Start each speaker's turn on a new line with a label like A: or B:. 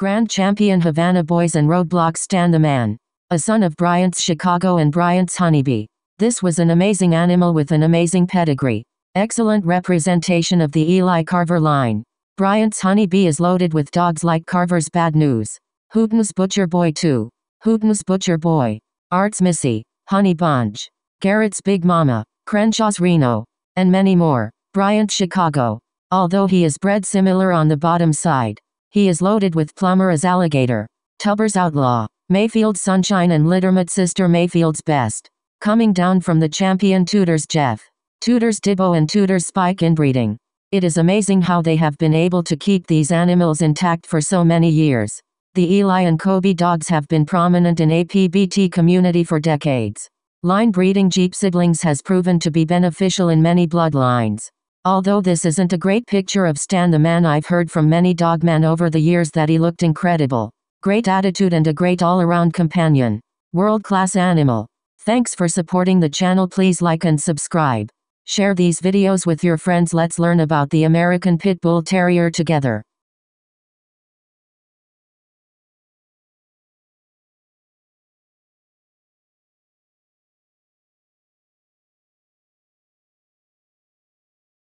A: Grand champion Havana Boys and Roadblocks Stan the Man. A son of Bryant's Chicago and Bryant's Honeybee. This was an amazing animal with an amazing pedigree. Excellent representation of the Eli Carver line. Bryant's Honeybee is loaded with dogs like Carver's Bad News. Hooten's Butcher Boy 2. Hooten's Butcher Boy. Art's Missy. Honey Bunch. Garrett's Big Mama. Crenshaw's Reno. And many more. Bryant Chicago. Although he is bred similar on the bottom side. He is loaded with Plumber as alligator. Tubber's outlaw. Mayfield's sunshine and Littermut sister Mayfield's best. Coming down from the champion Tudor's Jeff. Tudor's Dibo and Tudor's Spike inbreeding. It is amazing how they have been able to keep these animals intact for so many years. The Eli and Kobe dogs have been prominent in APBT community for decades. Line breeding Jeep siblings has proven to be beneficial in many bloodlines. Although this isn't a great picture of Stan the man I've heard from many dogmen over the years that he looked incredible. Great attitude and a great all-around companion. World-class animal. Thanks for supporting the channel please like and subscribe. Share these videos with your friends let's learn about the American Pit Bull Terrier together.